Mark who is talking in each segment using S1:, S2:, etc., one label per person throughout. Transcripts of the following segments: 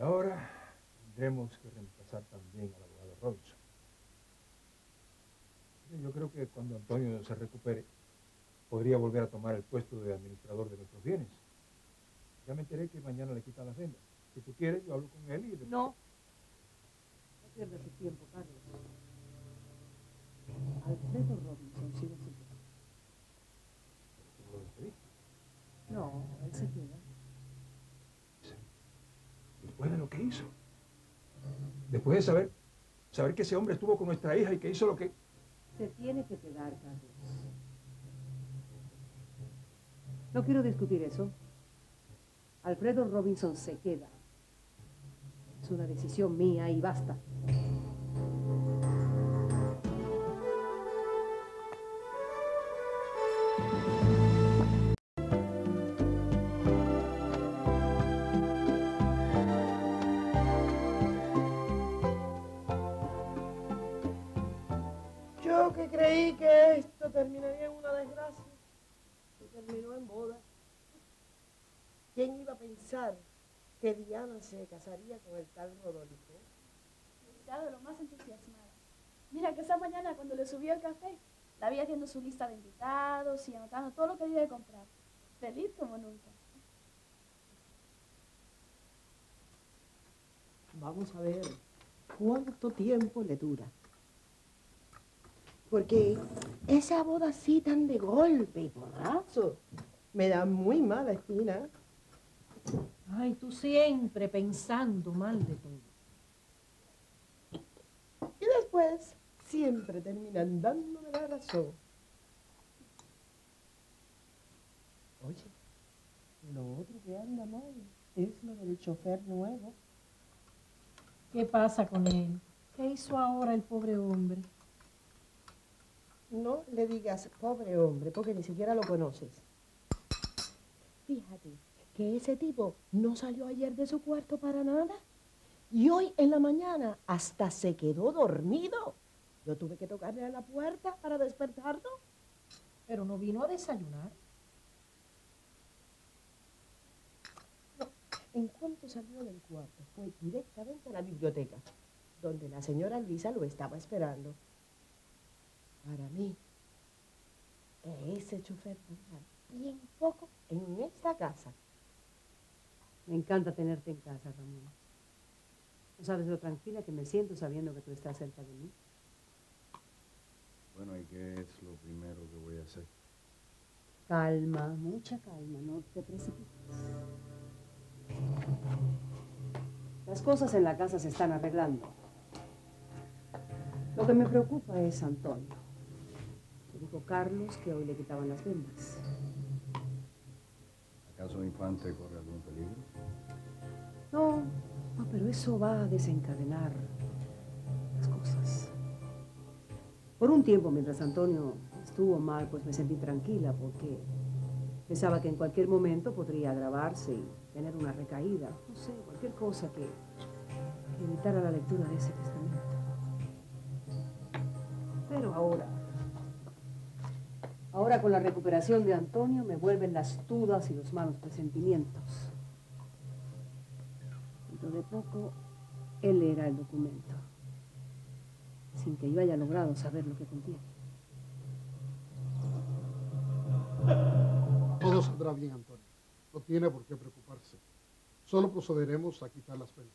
S1: Y ahora tendremos que reemplazar también al abogado Robinson. Yo creo que cuando Antonio se recupere, podría volver a tomar el puesto de administrador de nuestros bienes. Ya me enteré que mañana le quitan las vendas. Si tú quieres, yo hablo con él y...
S2: No. No pierdas el tiempo, Carlos. Alfredo Robinson sigue
S1: ¿Lo despedí?
S2: No, él se queda.
S1: Después de lo que hizo. Después de saber, saber que ese hombre estuvo con nuestra hija y que hizo lo que...
S2: Se tiene que quedar, Carlos. No quiero discutir eso. Alfredo Robinson se queda. Es una decisión mía y basta.
S3: Pensar que Diana se casaría con el tal Rodolfo?
S4: Estaba lo más entusiasmada. Mira que esa mañana cuando le subió el café, la vi haciendo su lista de invitados y anotando todo lo que había de comprar. Feliz como nunca.
S3: Vamos a ver cuánto tiempo le dura. Porque esa boda así tan de golpe y porrazo me da muy mala espina.
S2: Ay, tú siempre pensando mal de todo.
S3: Y después siempre terminan dándome la razón. Oye, lo otro que anda mal es lo del chofer nuevo.
S2: ¿Qué pasa con él? ¿Qué hizo ahora el pobre hombre?
S3: No le digas pobre hombre, porque ni siquiera lo conoces. Fíjate que ese tipo no salió ayer de su cuarto para nada. Y hoy en la mañana hasta se quedó dormido. Yo tuve que tocarle a la puerta para despertarlo.
S2: Pero no vino a desayunar.
S3: En cuanto salió del cuarto, fue directamente a la biblioteca, donde la señora Luisa lo estaba esperando. Para mí, ese chofer bien poco en esta casa.
S2: Me encanta tenerte en casa, Ramón. No sabes lo tranquila que me siento sabiendo que tú estás cerca de mí.
S5: Bueno, ¿y qué es lo primero que voy a hacer?
S2: Calma, mucha calma, no te precipites. Las cosas en la casa se están arreglando. Lo que me preocupa es Antonio. Me dijo Carlos que hoy le quitaban las vendas.
S5: ¿Acaso Infante corre algún peligro?
S2: No, no, pero eso va a desencadenar las cosas. Por un tiempo, mientras Antonio estuvo mal, pues me sentí tranquila porque pensaba que en cualquier momento podría agravarse y tener una recaída. No sé, cualquier cosa que, que evitara la lectura de ese testamento. Pero ahora, ahora con la recuperación de Antonio me vuelven las dudas y los malos presentimientos. Dentro de poco, él leerá el documento, sin que yo haya logrado saber lo que contiene.
S6: Todo saldrá bien, Antonio. No tiene por qué preocuparse. Solo procederemos a quitar las vendas.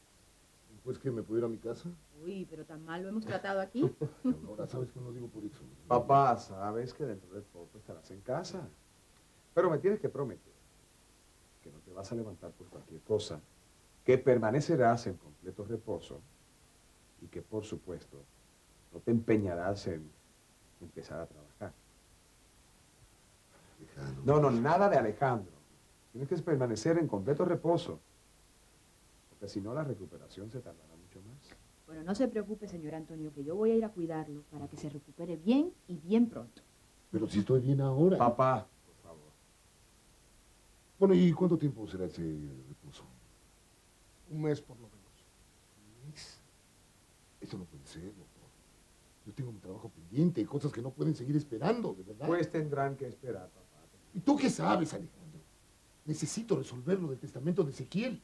S7: Pues que me puedo ir a mi casa.
S8: Uy, pero tan mal lo hemos tratado aquí.
S7: Ahora sabes que no digo por eso.
S9: Papá, sabes que dentro de poco estarás en casa. Pero me tienes que prometer que no te vas a levantar por cualquier cosa, que permanecerás en completo reposo y que, por supuesto, no te empeñarás en empezar a trabajar.
S7: Alejandro.
S9: No, no, nada de Alejandro. Tienes que permanecer en completo reposo, porque si no la recuperación se tardará mucho más.
S8: Bueno, no se preocupe, señor Antonio, que yo voy a ir a cuidarlo para que se recupere bien y bien pronto.
S7: Pero si estoy bien ahora.
S9: Papá, por favor.
S7: Bueno, ¿y cuánto tiempo será ese reposo?
S6: Un mes por lo menos.
S7: ¿Un mes? Eso no puede ser, doctor. Yo tengo mi trabajo pendiente y cosas que no pueden seguir esperando, de verdad.
S9: Pues tendrán que esperar, papá.
S7: ¿Y tú qué sabes, Alejandro? Necesito resolver lo del testamento de Ezequiel.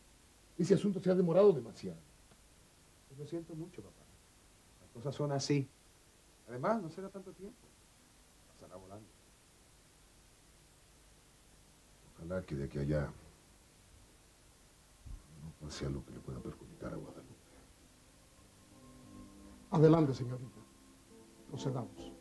S7: Ese asunto se ha demorado demasiado.
S9: Pues lo siento mucho, papá. Las cosas son así. Además, no será tanto tiempo. Pasará volando.
S7: Ojalá que de aquí a allá pase algo que le pueda perjudicar a Guadalupe.
S6: Adelante, señorita. Procedamos.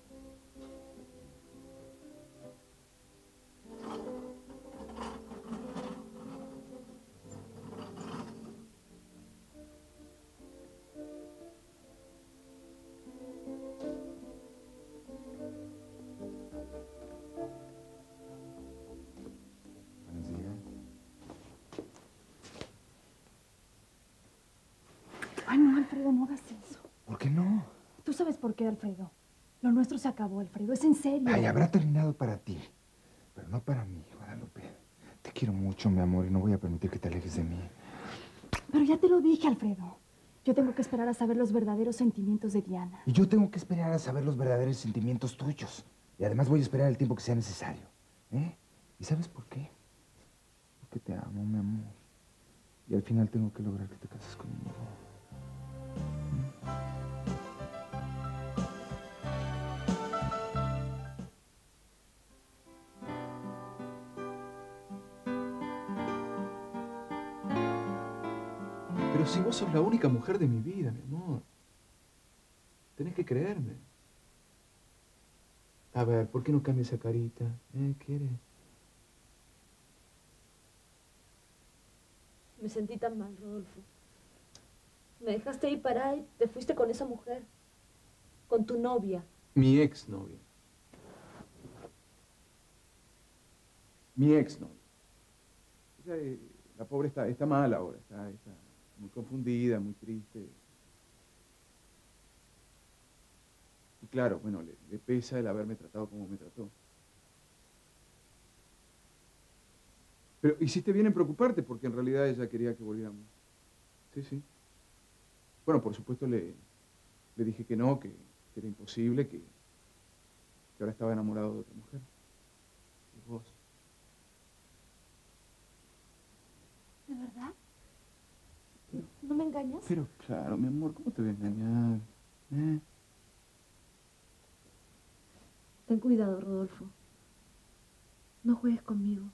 S10: Alfredo, no hagas eso.
S11: ¿Por qué no?
S10: Tú sabes por qué, Alfredo. Lo nuestro se acabó, Alfredo. Es en serio.
S11: Ay, habrá terminado para ti, pero no para mí, Guadalupe. Te quiero mucho, mi amor, y no voy a permitir que te alejes de mí.
S10: Pero ya te lo dije, Alfredo. Yo tengo que esperar a saber los verdaderos sentimientos de Diana.
S11: Y yo tengo que esperar a saber los verdaderos sentimientos tuyos. Y además voy a esperar el tiempo que sea necesario. ¿Eh? ¿Y sabes por qué? Porque te amo, mi amor. Y al final tengo que lograr que te cases conmigo.
S12: Sos la única mujer de mi vida, mi amor. Tenés que creerme. A ver, ¿por qué no cambia esa carita? ¿Eh? ¿Quiere?
S13: Me sentí tan mal, Rodolfo. Me dejaste ahí parada y te fuiste con esa mujer. Con tu novia.
S12: Mi exnovia. Mi exnovia. Eh, la pobre está, está mal ahora, está, está muy confundida, muy triste. Y claro, bueno, le, pesa el haberme tratado como me trató. Pero hiciste bien en preocuparte porque en realidad ella quería que volviéramos. Sí, sí. Bueno, por supuesto le, le dije que no, que, que era imposible, que, que ahora estaba enamorado de otra mujer. De vos.
S13: ¿De verdad? ¿No me engañas?
S12: Pero claro, mi amor, ¿cómo te voy a engañar? ¿Eh?
S13: Ten cuidado, Rodolfo. No juegues conmigo.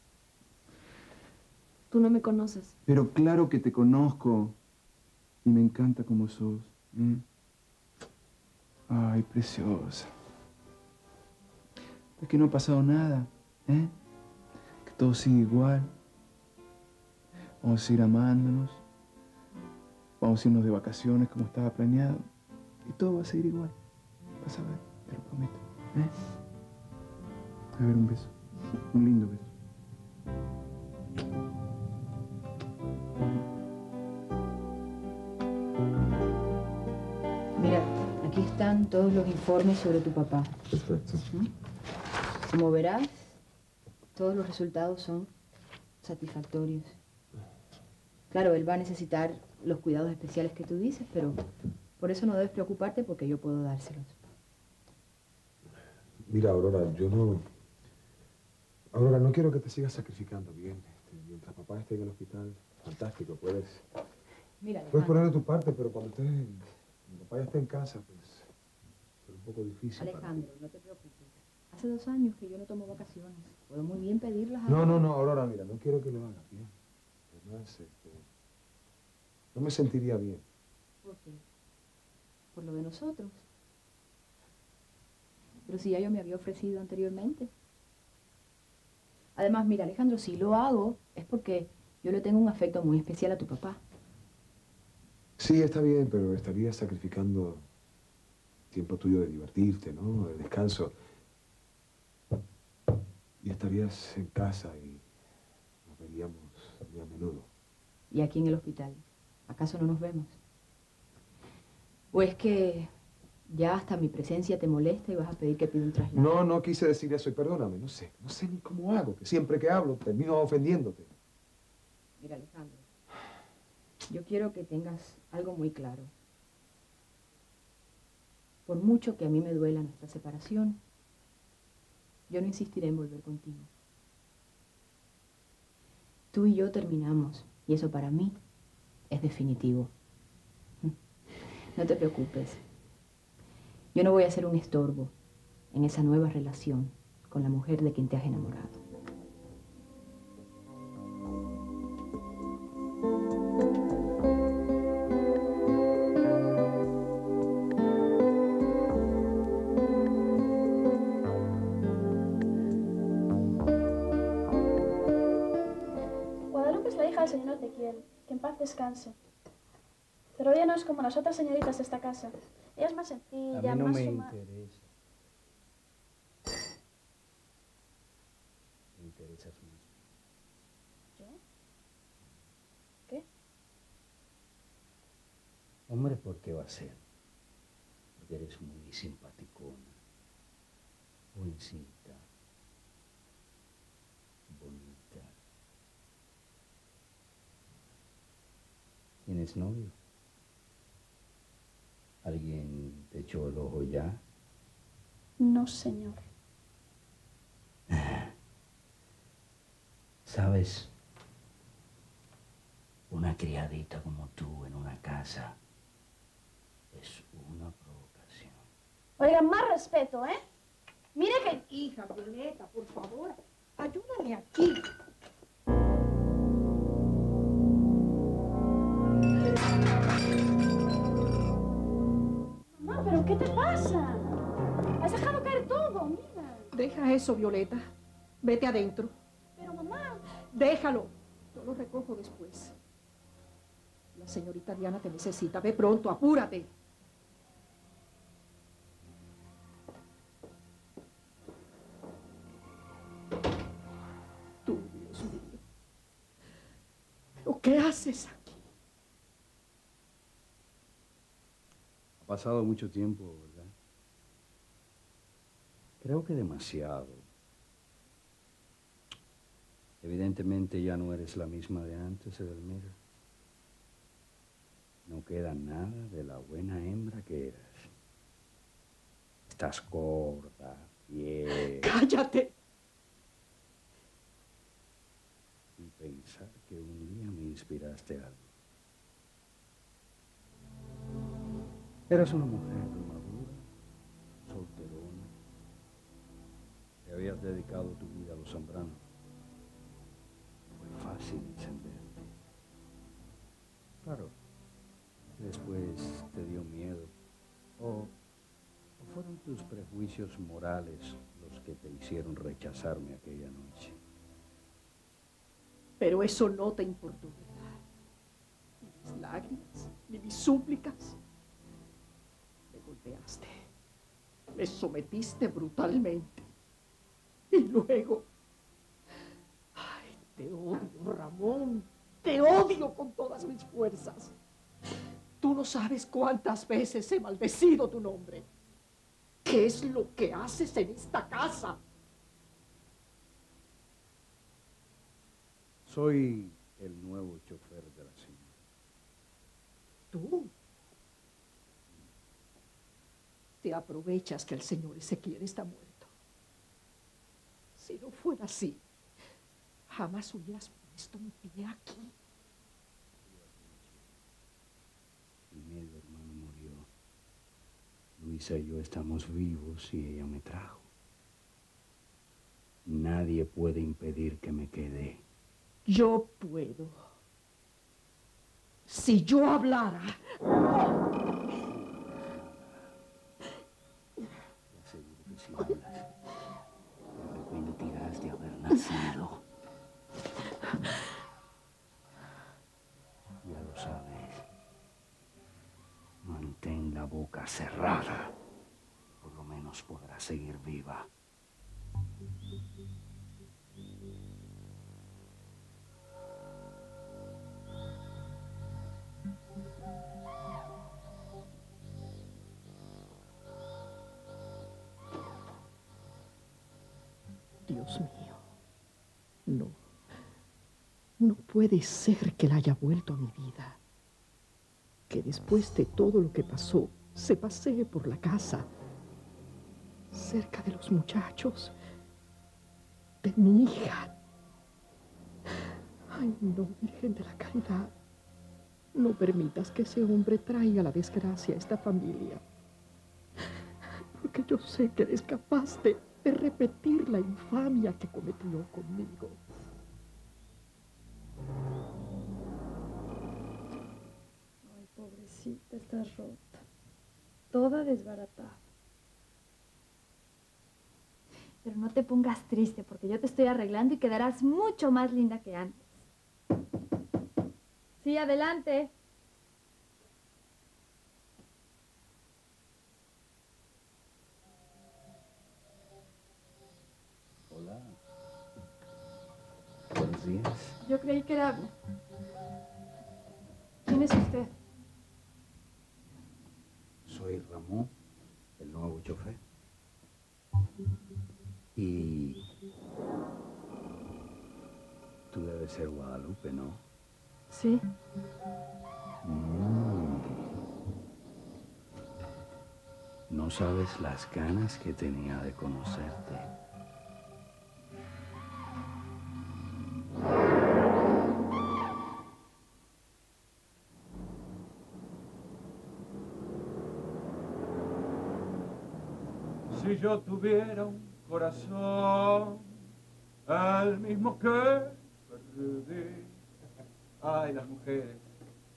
S13: Tú no me conoces.
S12: Pero claro que te conozco y me encanta como sos. ¿eh? Ay, preciosa. Es que no ha pasado nada, ¿eh? Que todo sigue igual. Vamos a ir amándonos. Vamos a irnos de vacaciones como estaba planeado. Y todo va a seguir igual. Vas a ver, te lo prometo. ¿eh? A ver, un beso. Un lindo beso.
S8: Mira, aquí están todos los informes sobre tu papá.
S7: Perfecto.
S8: Como verás, todos los resultados son satisfactorios. Claro, él va a necesitar los cuidados especiales que tú dices, pero por eso no debes preocuparte porque yo puedo dárselos.
S9: Mira, Aurora, yo no... Aurora, no quiero que te sigas sacrificando bien. Este, mientras papá esté en el hospital, fantástico, puedes...
S8: Mira,
S9: Puedes poner de tu parte, pero cuando estés cuando papá ya esté en casa, pues será un poco difícil. para.
S8: Alejandro, no te preocupes. Hace dos años que yo no tomo vacaciones. Puedo muy bien pedirlas a...
S9: No, no, no, Aurora, mira, no quiero que lo hagas bien. Además, este, no me sentiría bien.
S8: ¿Por qué? Por lo de nosotros. Pero si ya yo me había ofrecido anteriormente. Además, mira, Alejandro, si lo hago es porque yo le tengo un afecto muy especial a tu papá.
S9: Sí, está bien, pero estarías sacrificando tiempo tuyo de divertirte, ¿no? De descanso. Y estarías en casa y nos veríamos muy a menudo.
S8: Y aquí en el hospital. ¿Acaso no nos vemos? ¿O es que ya hasta mi presencia te molesta y vas a pedir que pida un traslado?
S9: No, no quise decir eso y perdóname, no sé, no sé ni cómo hago, que siempre que hablo termino ofendiéndote.
S8: Mira, Alejandro, yo quiero que tengas algo muy claro. Por mucho que a mí me duela nuestra separación, yo no insistiré en volver contigo. Tú y yo terminamos, y eso para mí definitivo. No te preocupes. Yo no voy a ser un estorbo en esa nueva relación con la mujer de quien te has enamorado.
S4: Descanse. Pero ella no es como las otras señoritas de esta casa. Ella es más sencilla,
S5: A mí no
S4: más
S5: me interesa. Me interesas más.
S4: ¿Yo? ¿Qué?
S5: Hombre, ¿por qué va a ser? Porque eres muy simpaticona, jovencita, ¿Tienes novio? ¿Alguien te echó el ojo ya?
S4: No, señor.
S5: ¿Sabes? Una criadita como tú en una casa es una provocación.
S4: Oigan, más respeto, ¿eh? Mire que...
S14: Hija, Violeta, por favor, ayúdame aquí.
S4: Qué te pasa? Has dejado caer todo, mira.
S14: Deja eso, Violeta. Vete adentro.
S4: Pero mamá...
S14: Déjalo. Yo lo recojo después. La señorita Diana te necesita. Ve pronto, apúrate. Tú, Dios mío. ¿Pero qué haces
S5: Ha pasado mucho tiempo, ¿verdad? Creo que demasiado. Evidentemente ya no eres la misma de antes, Edelmira. No queda nada de la buena hembra que eras. Estás gorda, fiel.
S14: ¡Cállate!
S5: Y pensar que un día me inspiraste algo. Eras una mujer madura, solterona. Te habías dedicado tu vida a los zambranos. Fue fácil encenderte. Claro, después te dio miedo. O, o fueron tus prejuicios morales los que te hicieron rechazarme aquella noche.
S14: Pero eso no te importó, ¿verdad? Ni mis lágrimas, ni mis súplicas. Golpeaste. Me sometiste brutalmente. Y luego... Ay, te odio, Ramón. Te odio con todas mis fuerzas. Tú no sabes cuántas veces he maldecido tu nombre. ¿Qué es lo que haces en esta casa?
S5: Soy el nuevo chofer de la señora.
S14: Tú te aprovechas que el señor Ezequiel está muerto. Si no fuera así, jamás hubieras puesto un pie aquí.
S5: Mi medio hermano murió. Luisa y yo estamos vivos y ella me trajo. Nadie puede impedir que me quede.
S14: Yo puedo. Si yo hablara,
S5: Ya lo sabes. Mantén la boca cerrada. Por lo menos podrás seguir viva.
S14: Dios mío, no puede ser que él haya vuelto a mi vida. Que después de todo lo que pasó, se pasee por la casa, cerca de los muchachos, de mi hija. Ay, no, Virgen de la Caridad, no no permitas que ese hombre traiga la desgracia a esta familia. Porque yo sé que eres capaz de, de repetir la infamia que cometió conmigo.
S10: Pobrecita, estás rota. Toda desbaratada. Pero no te pongas triste porque yo te estoy arreglando y quedarás mucho más linda que antes. Sí, adelante.
S5: Hola. Buenos días.
S10: Yo creí que era... ¿Quién es usted?
S5: Soy Ramón, el nuevo chofer. Y tú debes ser Guadalupe, ¿no?
S10: Sí.
S5: Mm. No sabes las ganas que tenía de conocerte.
S15: Yo tuviera un corazón, el mismo que perdí. Ay, las mujeres.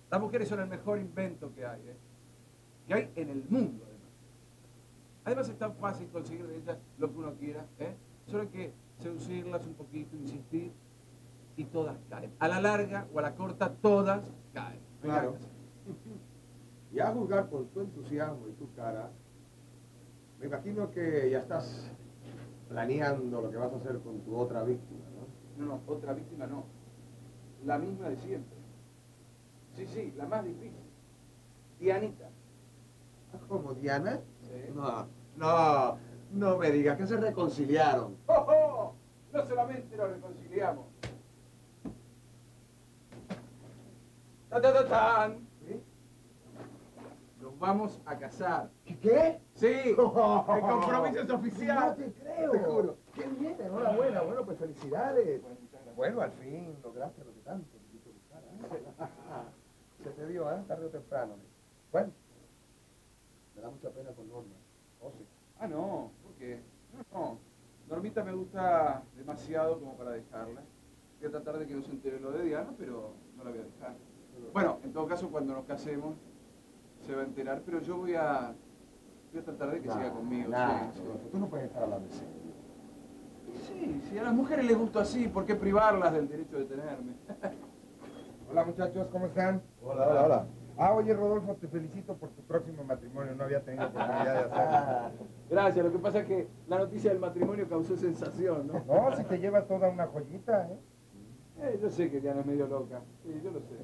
S15: Las mujeres son el mejor invento que hay, ¿eh? Que hay en el mundo, además. Además es tan fácil conseguir de ellas lo que uno quiera, ¿eh? Solo hay que seducirlas un poquito, insistir, y todas caen. A la larga o a la corta, todas caen.
S9: Claro. Y a juzgar por tu entusiasmo y tu cara, me imagino que ya estás planeando lo que vas a hacer con tu otra víctima, ¿no?
S15: No, no, otra víctima no. La misma de siempre. Sí, sí, la más difícil. Dianita.
S9: ¿Como Diana?
S15: Sí.
S9: No, no, no me digas que se reconciliaron.
S15: ¡Oh, oh! No solamente nos reconciliamos. ¡Ta, ta, ta, tan! Vamos a casar.
S9: ¿Qué?
S15: Sí, el compromiso es oficial.
S9: No te creo. Te juro. Qué bien, enhorabuena. Bueno, pues felicidades. Bueno, al fin lograste lo que tanto buscar. ¿eh? Se te dio, ¿eh? Tarde o temprano. Bueno, me da mucha pena con Norma. Oh, sí.
S15: Ah, no, ¿por qué? No, no. Normita me gusta demasiado como para dejarla. Voy a tratar de que no se entere lo de Diana, pero no la voy a dejar. Bueno, en todo caso, cuando nos casemos, se va a enterar, pero yo voy a, voy a tratar de que
S9: No,
S15: siga conmigo. sí,
S9: Rodolfo, Tú no puedes estar hablando serio.
S15: sí. Sí, si a las mujeres les gusta así, ¿por qué privarlas del derecho de tenerme?
S16: Hola muchachos, ¿cómo están? Hola, hola, hola. Ah, oye Rodolfo, te felicito por tu próximo matrimonio. No había tenido oportunidad de hacerlo.
S15: Gracias, lo que pasa es que la noticia del matrimonio causó sensación, ¿no?
S16: No, si te llevas toda una joyita, ¿eh?
S15: Eh, yo sé que Diana es medio loca, sí, yo lo sé.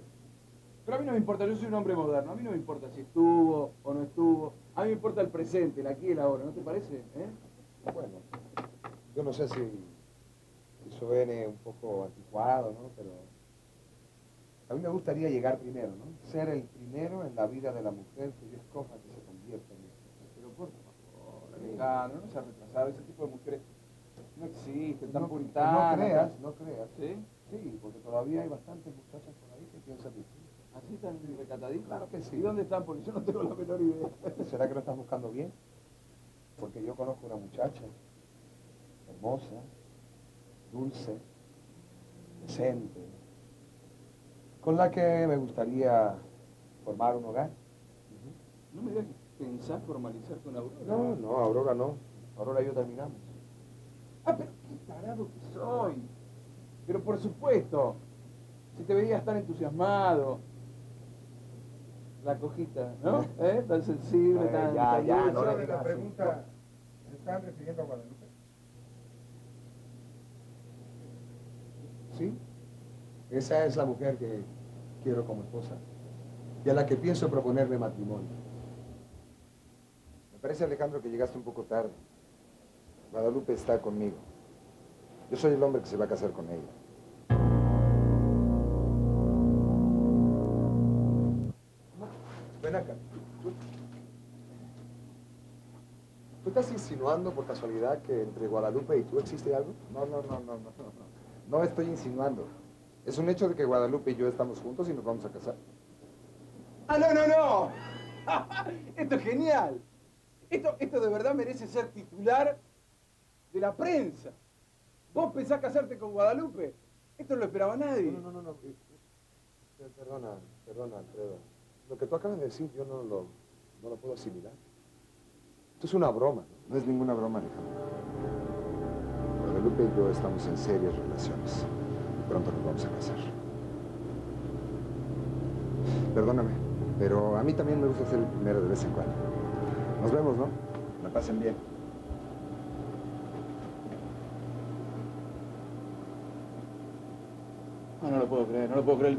S15: Pero a mí no me importa, yo soy un hombre moderno, a mí no me importa si estuvo o no estuvo. A mí me importa el presente, el aquí y el ahora, ¿no te parece? ¿Eh?
S9: Bueno, yo no sé si, si suene un poco anticuado, ¿no? Pero a mí me gustaría llegar primero, ¿no? Ser el primero en la vida de la mujer que yo escoja que se convierta en esposa.
S15: Pero por favor, Alejandro, no se ha retrasado, ese tipo de mujeres no existen, tan
S9: No,
S15: puritanas.
S9: no creas, no creas.
S15: ¿Sí?
S9: Sí, porque todavía hay bastantes muchachas por ahí que piensan distinto.
S15: ¿Así tan recataditas?
S9: Claro que sí.
S15: ¿Y dónde están? Porque yo no tengo la menor idea.
S9: ¿Será que lo estás buscando bien? Porque yo conozco una muchacha hermosa, dulce, decente, con la que me gustaría formar un hogar.
S15: No me digas que pensás formalizar con Aurora.
S9: No, no, Aurora no. Aurora y yo terminamos.
S15: Ah, pero qué tarado que soy. Pero por supuesto, si te veías tan entusiasmado, la cojita, ¿no? ¿Eh? Tan sensible, tan...
S9: ya,
S15: tan
S9: ya, no le
S16: Sobre
S9: digas
S16: la
S9: así.
S16: pregunta, ¿se están refiriendo a Guadalupe?
S9: ¿Sí? Esa es la mujer que quiero como esposa y a la que pienso proponerme matrimonio.
S16: Me parece, Alejandro, que llegaste un poco tarde. Guadalupe está conmigo. Yo soy el hombre que se va a casar con ella.
S9: Ven acá. ¿Tú, ¿Tú estás insinuando por casualidad que entre Guadalupe y tú existe algo?
S16: No, no, no, no, no, no. No estoy insinuando. Es un hecho de que Guadalupe y yo estamos juntos y nos vamos a casar.
S15: Ah, no, no, no. Esto es genial. Esto, esto de verdad merece ser titular de la prensa. ¿Vos pensás casarte con Guadalupe? Esto no lo esperaba nadie.
S9: No, no, no, no. eh, eh, Perdona, perdona, Alfredo. Lo que tú acabas de decir yo no lo, no lo puedo asimilar. Esto es una broma, ¿no?
S17: No es ninguna broma, Alejandro. Guadalupe y yo estamos en serias relaciones. Y pronto nos vamos a casar. Perdóname, pero a mí también me gusta ser el primero de vez en cuando. Nos vemos, ¿no? La pasen bien.
S15: No, no lo puedo creer, no lo puedo creer.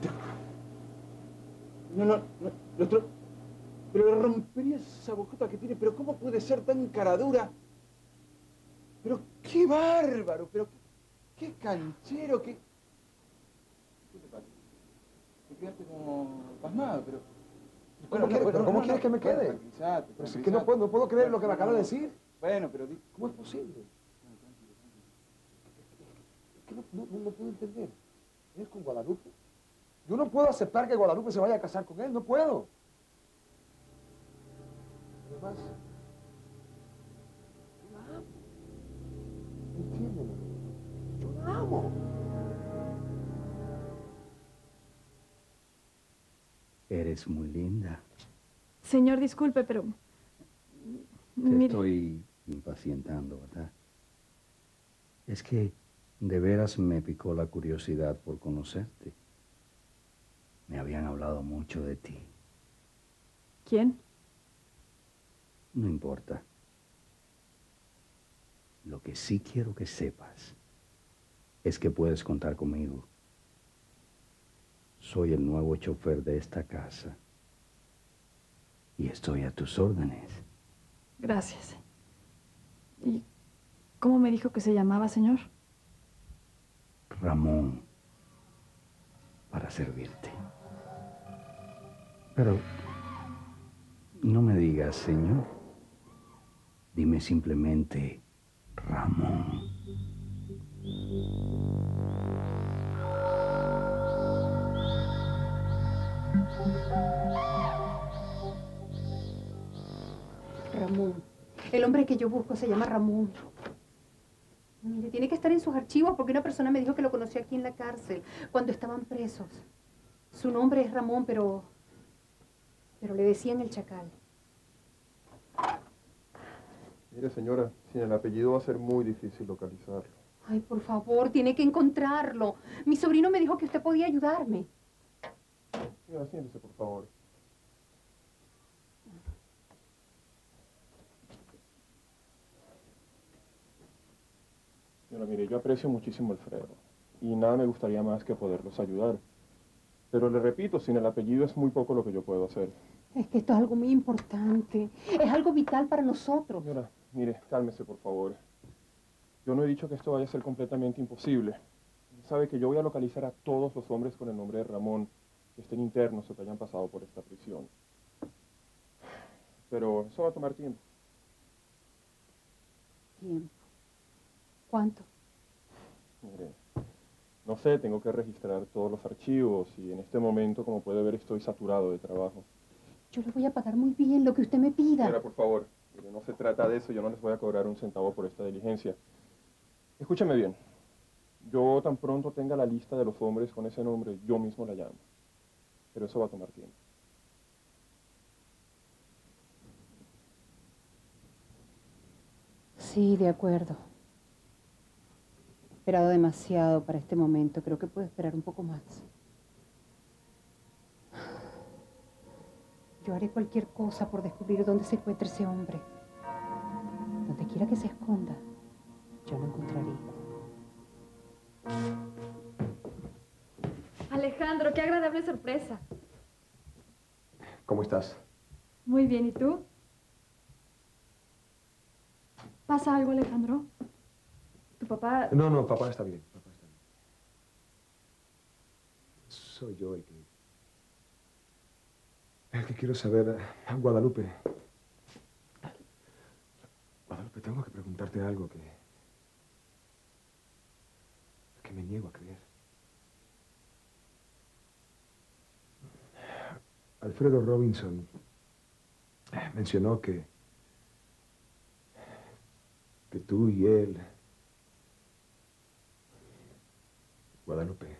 S15: No, no, no, nuestro... Pero le rompería esa bocota que tiene, pero ¿cómo puede ser tan caradura? Pero qué bárbaro, pero qué, qué canchero, qué... ¿Qué te pasa? Te quedaste como pasmado, pero...
S9: ¿Cómo quieres- que me quede?
S15: tranquilízate,
S9: Pero es que no puedo, no puedo creer lo que me acaba de decir.
S15: Bueno, pero...
S9: ¿Cómo es posible? Es que no, no, puedo entender. ¿Él con Guadalupe? Yo no puedo aceptar que Guadalupe se vaya a casar con él, no puedo. Además, yo la amo. Entiéndeme. Yo la amo.
S5: Eres muy linda.
S10: Señor, disculpe, pero...
S5: Te
S10: Mire,
S5: estoy impacientando, ¿verdad? Es que de veras me picó la curiosidad por conocerte. Me habían hablado mucho de ti.
S10: ¿quién?
S5: No importa. Lo que sí quiero que sepas es que puedes contar conmigo. Soy el nuevo chofer de esta casa y estoy a tus órdenes.
S10: Gracias. ¿Y cómo me dijo que se llamaba, señor?
S5: Ramón, para servirte. Pero no me digas, señor. Dime simplemente Ramón.
S18: Ramón. El hombre que yo busco se llama Ramón. Mire, tiene que estar en sus archivos porque una persona me dijo que lo conoció aquí en la cárcel, cuando estaban presos. Su nombre es Ramón, pero... pero le decían el chacal.
S19: Mire, señora, sin el apellido va a ser muy difícil localizarlo.
S18: Ay, por favor, tiene que encontrarlo. Mi sobrino me dijo que usted podía ayudarme.
S19: Señora, siéntese, por favor. Señora, mire, yo aprecio muchísimo a Alfredo y nada me gustaría más que poderlos ayudar. Pero le repito, sin el apellido es muy poco lo que yo puedo hacer.
S18: Es que esto es algo muy importante. Es algo vital para nosotros.
S19: Señora, mire, cálmese, por favor. Yo no he dicho que esto vaya a ser completamente imposible. Sabe que yo voy a localizar a todos los hombres con el nombre de Ramón que estén internos o que hayan pasado por esta prisión. Pero eso va a tomar tiempo.
S18: Tiempo. ¿Cuánto?
S19: Mire, no sé, tengo que registrar todos los archivos y en este momento, como puede ver, estoy saturado de trabajo.
S18: Yo le voy a pagar muy bien lo que usted me pida.
S19: Señora, por favor, mire, no se trata de eso, yo no les voy a cobrar un centavo por esta diligencia. Escúchame bien, yo tan pronto tenga la lista de los hombres con ese nombre, yo mismo la llamo. Pero eso va a tomar tiempo.
S18: Sí, de acuerdo. He esperado demasiado para este momento. Creo que puedo esperar un poco más. Yo haré cualquier cosa por descubrir dónde se encuentra ese hombre. Donde quiera que se esconda, yo lo encontraré.
S10: Alejandro, qué agradable sorpresa.
S19: ¿Cómo estás?
S10: Muy bien, ¿y tú? ¿Pasa algo, Alejandro? ¿Tu papá?
S9: No, no, papá está bien. Papá está bien. Soy yo el que. El que quiero saber. Guadalupe. Guadalupe, tengo que preguntarte algo que. que me niego a creer.
S20: Alfredo Robinson mencionó que, que tú y él, Guadalupe,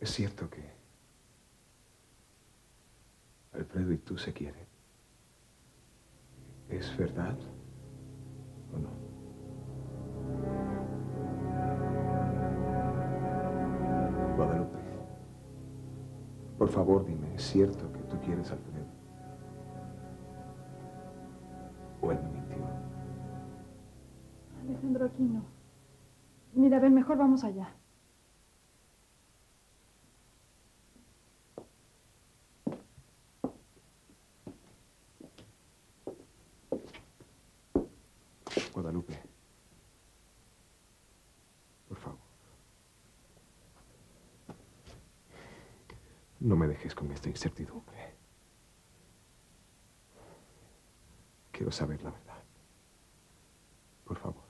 S20: es cierto que Alfredo y tú se quieren. ¿Es verdad o no? Guadalupe, por favor dime, ¿es cierto que tú quieres a Alfredo? ¿O él me mintió?
S10: Alejandro, aquí no. Mira, ven, mejor vamos allá.
S20: Guadalupe, por favor. No me dejes con esta incertidumbre. Quiero saber la verdad. Por favor.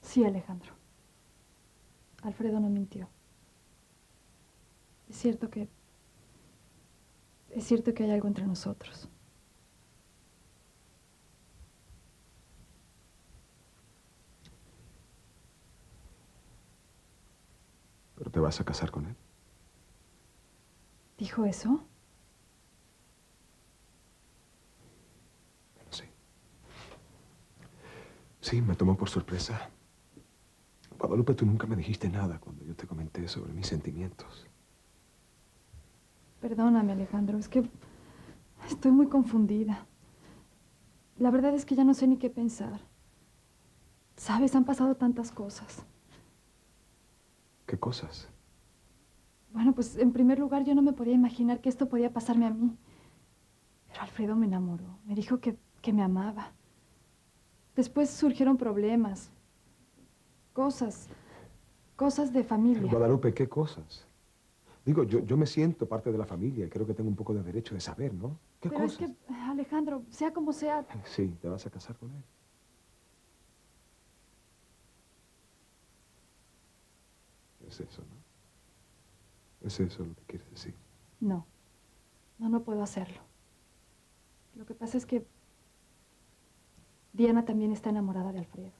S10: Sí, Alejandro. Alfredo no mintió. Es cierto que... Es cierto que hay algo entre nosotros.
S20: Te vas a casar con él?
S10: ¿Dijo eso?
S20: Bueno, sí. Sí, me tomó por sorpresa. Guadalupe, tú nunca me dijiste nada cuando yo te comenté sobre mis sentimientos.
S10: Perdóname, Alejandro, es que estoy muy confundida. La verdad es que ya no sé ni qué pensar. Sabes, han pasado tantas cosas.
S20: ¿Qué cosas?
S10: Bueno, pues en primer lugar yo no me podía imaginar que esto podía pasarme a mí. Pero Alfredo me enamoró, me dijo que, que me amaba. Después surgieron problemas, cosas, cosas de familia.
S20: Guadalupe, ¿qué cosas? Digo, yo, yo me siento parte de la familia y creo que tengo un poco de derecho de saber, ¿no? ¿Qué
S10: Pero
S20: cosas?
S10: es que, Alejandro, sea como sea,
S20: Sí, te vas a casar con él. Es eso, ¿no? Es eso lo que quieres decir.
S10: no, no, no puedo hacerlo. Lo que pasa es que Diana también está enamorada de Alfredo.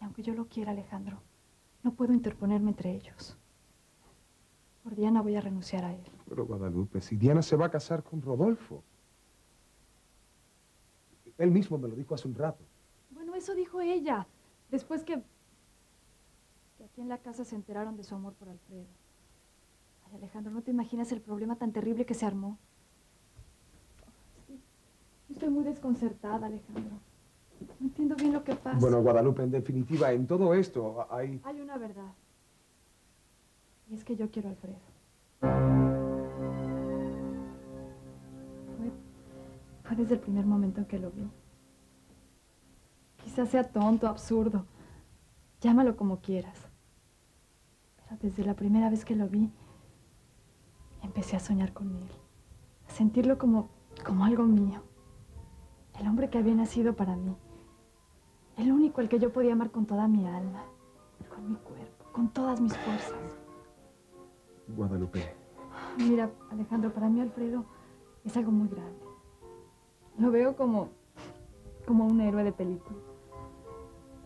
S10: Y aunque yo lo quiera, Alejandro, no puedo interponerme entre ellos. Por Diana voy a renunciar a él.
S20: Pero Guadalupe, si Diana se va a casar con Rodolfo. Él mismo me lo dijo hace un rato.
S10: Bueno, eso dijo ella. Después que, aquí en la casa se enteraron de su amor por Alfredo. Ay, Alejandro, no te imaginas el problema tan terrible que se armó. Yo estoy muy desconcertada, Alejandro. No entiendo bien lo que pasa.
S20: Bueno, Guadalupe, en definitiva, en todo esto hay...
S10: Hay una verdad. Y es que yo quiero a Alfredo. Fue, fue desde el primer momento en que lo vi. Quizás sea tonto, absurdo. Llámalo como quieras. Desde la primera vez que lo vi, empecé a soñar con él. A sentirlo como, como algo mío. El hombre que había nacido para mí. El único al que yo podía amar con toda mi alma, con mi cuerpo, con todas mis fuerzas.
S20: Guadalupe,
S10: Mira, Alejandro, para mí Alfredo es algo muy grande. Lo veo como, como un héroe de película.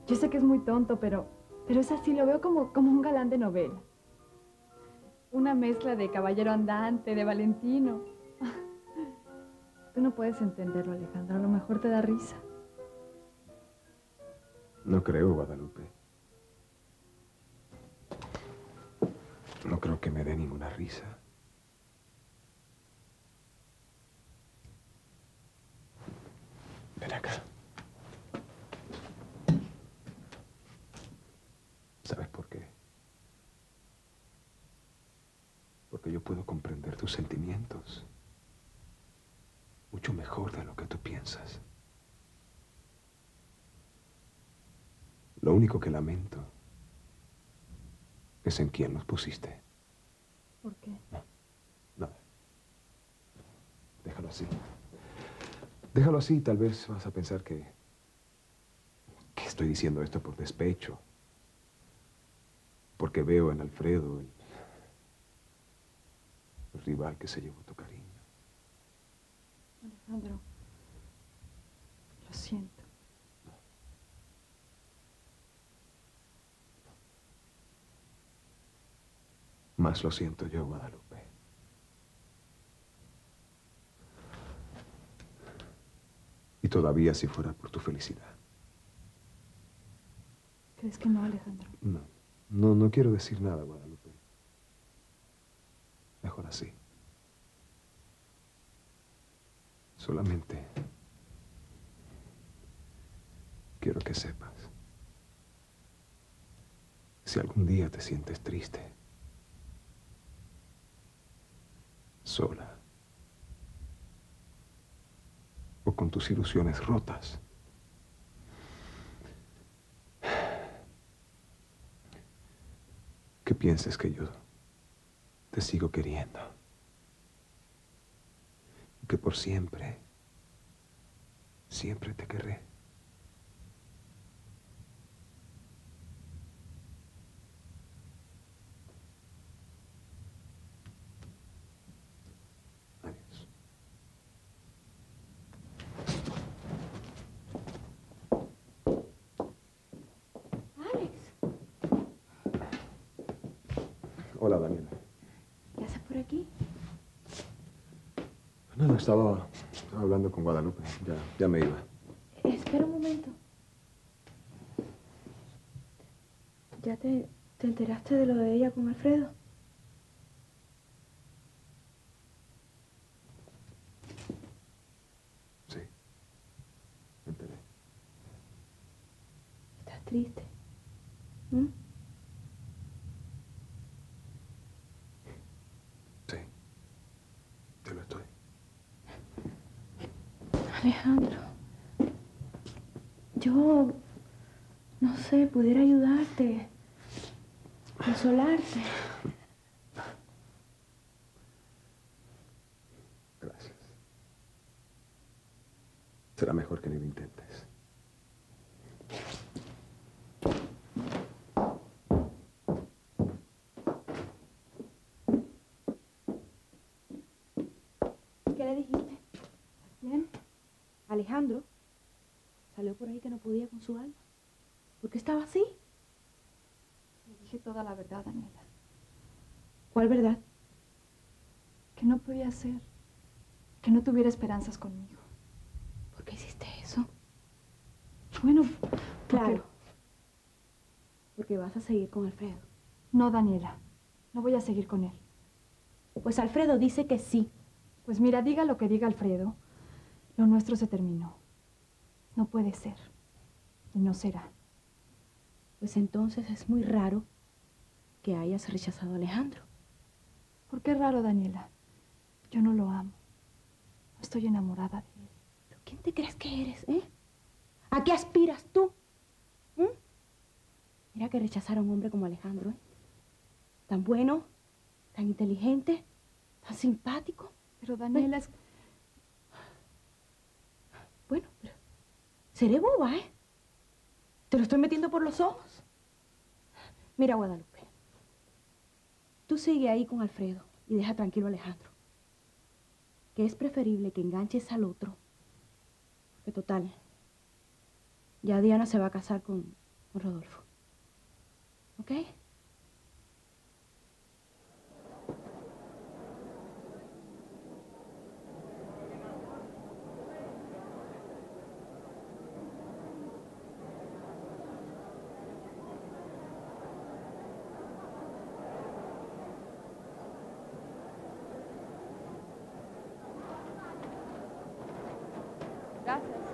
S10: Yo sé que es muy tonto, pero, pero es así, lo veo como, como un galán de novela. Una mezcla de caballero andante, de Valentino. Tú no puedes entenderlo, Alejandro. A lo mejor te da risa.
S20: no creo, Guadalupe. No creo que me dé ninguna risa. Ven acá. ¿Sabes por qué? Porque yo puedo comprender tus sentimientos mucho mejor de lo único que lamento es en quién los pusiste.
S10: ¿Por qué?
S20: Nada. Déjalo así. Déjalo así, tal vez vas a pensar que, que estoy diciendo esto por despecho.
S9: porque veo en Alfredo el, el rival que se llevó tu cariño.
S10: Alejandro, siento.
S9: Más lo siento yo, Guadalupe. Y todavía si fuera por tu felicidad.
S10: ¿Crees que no, Alejandro?
S9: No, no, no quiero decir nada, Guadalupe. Mejor así. Solamente quiero que sepas. Si algún día te sientes triste, sola, o con tus ilusiones rotas, que pienses que yo te sigo queriendo. Que por siempre, siempre te querré. Adiós.
S21: Alex,
S9: Hola, Daniela.
S21: ¿qué haces por aquí?
S9: Nada, estaba, hablando con Guadalupe. Ya, ya me iba.
S21: Espera un momento. ¿Ya te, te enteraste de lo de ella con Alfredo?
S9: Sí. Me enteré.
S21: ¿Estás triste? ¿Mm?
S9: Sí. Te lo estoy.
S21: Alejandro, yo no sé, pudiera ayudarte, consolarte. Alejandro. Salió por ahí que no podía con su alma. ¿Por qué estaba así?
S10: Le dije toda la verdad, Daniela.
S21: ¿Cuál verdad?
S10: Que no podía ser. Que no tuviera esperanzas conmigo.
S21: ¿Por qué hiciste eso?
S10: Bueno,
S21: Claro. Porque vas a seguir con Alfredo.
S10: No, Daniela. No voy a seguir con él.
S21: Pues Alfredo dice que sí.
S10: Pues mira, diga lo que diga Alfredo. Lo nuestro se terminó. No puede ser. Y no será.
S21: Pues entonces es muy raro que hayas rechazado a Alejandro.
S10: ¿Por qué raro, Daniela? Yo no lo amo. No estoy enamorada de él.
S21: ¿Pero quién te crees que eres, eh? ¿A qué aspiras tú? ¿Mm? Mira que rechazar a un hombre como Alejandro, ¿eh? Tan bueno, tan inteligente, tan simpático.
S10: Pero Daniela es...
S21: Bueno, pero seré boba, ¿eh? Te lo estoy metiendo por los ojos. Mira, Guadalupe. Tú sigue ahí con Alfredo y deja tranquilo a Alejandro. Que es preferible que enganches al otro. Porque total, ya Diana se va a casar con, con Rodolfo. ¿Ok?
S10: Gracias.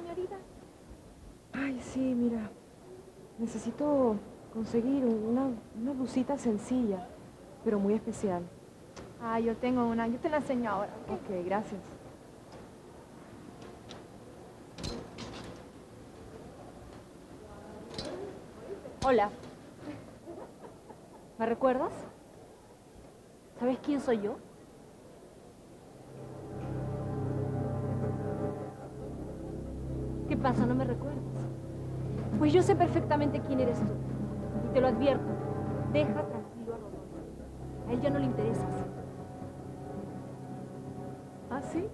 S10: Querida?
S22: Ay, sí, mira. Necesito conseguir una, una blusita sencilla, pero muy especial.
S10: Ah, yo tengo una. Yo te la enseño ahora. ¿ok?
S22: Ok, gracias.
S13: Hola. ¿Me recuerdas? ¿Sabes quién soy yo? Pasa? ¿No me recuerdas? Pues yo sé perfectamente quién eres tú. Y te lo advierto. Deja tranquilo a Rodolfo. A él ya no le interesas.
S22: ¿Ah, sí?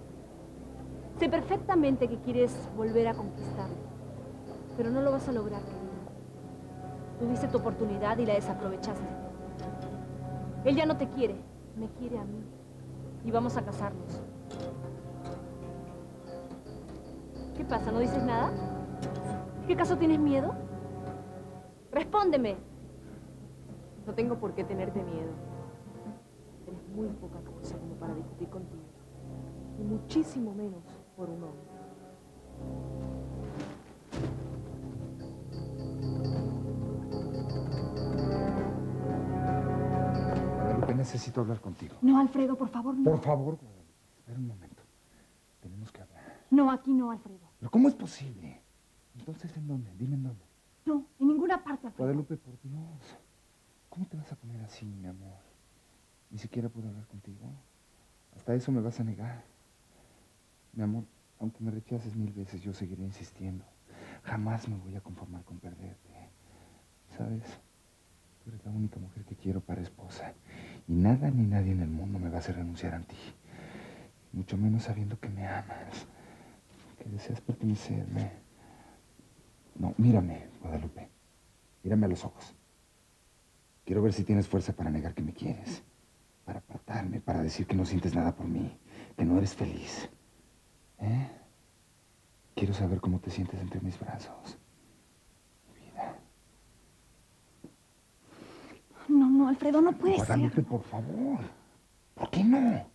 S13: Sé perfectamente que quieres volver a conquistarlo. Pero no lo vas a lograr, querida. Tuviste tu oportunidad y la desaprovechaste. Él ya no te quiere, me quiere a mí. Y vamos a casarnos. Pasa? ¿No dices nada? ¿Qué caso tienes miedo? Respóndeme.
S22: No tengo por qué tenerte miedo. Eres muy poca cosa como para discutir contigo. Y muchísimo menos por un hombre.
S11: Guadalupe, necesito hablar contigo.
S10: No, Alfredo, por favor, no.
S11: Por favor, Guadalupe, espera un momento. Tenemos que hablar.
S10: No, aquí no, Alfredo.
S11: ¿Pero cómo es posible? Entonces, ¿en dónde? Dime en dónde.
S10: No, en ninguna parte, Alfredo.
S11: Guadalupe, por Dios. ¿Cómo te vas a poner así, mi amor? Ni siquiera puedo hablar contigo. Hasta eso me vas a negar. Mi amor, aunque me rechaces mil veces, yo seguiré insistiendo. Jamás me voy a conformar con perderte. ¿Sabes? Tú eres la única mujer que quiero para esposa. Y nada ni nadie en el mundo me va a hacer renunciar a ti. Mucho menos sabiendo que me amas. Que deseas pertenecerme. No, mírame, Guadalupe. Mírame a los ojos. Quiero ver si tienes fuerza para negar que me quieres. Para apartarme, para decir que no sientes nada por mí. Que no eres feliz. ¿Eh? Quiero saber cómo te sientes entre mis brazos.
S10: No, no, Alfredo, no puede ser.
S11: Guadalupe, por favor. ¿Por qué no?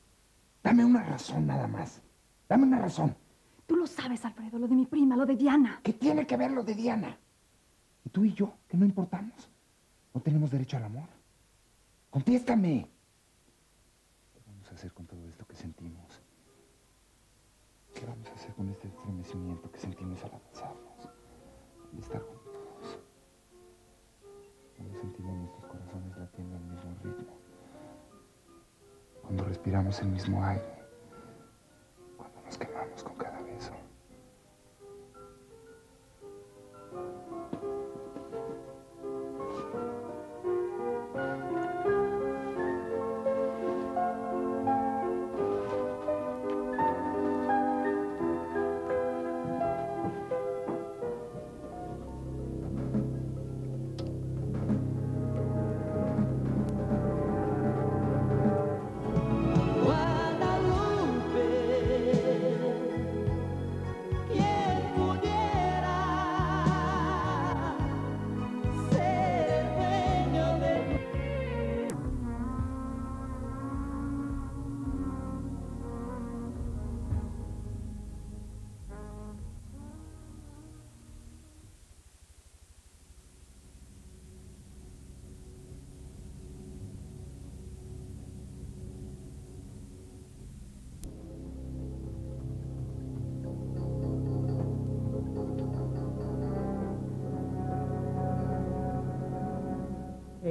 S11: Dame una razón nada más. Dame una razón.
S10: Tú lo sabes, Alfredo, lo de mi prima, lo de Diana.
S11: ¿Qué tiene que ver lo de Diana? ¿Y tú y yo? ¿Que no importamos? ¿No tenemos derecho al amor? Contéstame. ¿Qué vamos a hacer con todo esto que sentimos? ¿Qué vamos a hacer con este estremecimiento que sentimos al abrazarnos? Al estar juntos. Cuando sentimos nuestros corazones latiendo al mismo ritmo. Cuando respiramos el mismo aire. Cuando nos quemamos con cada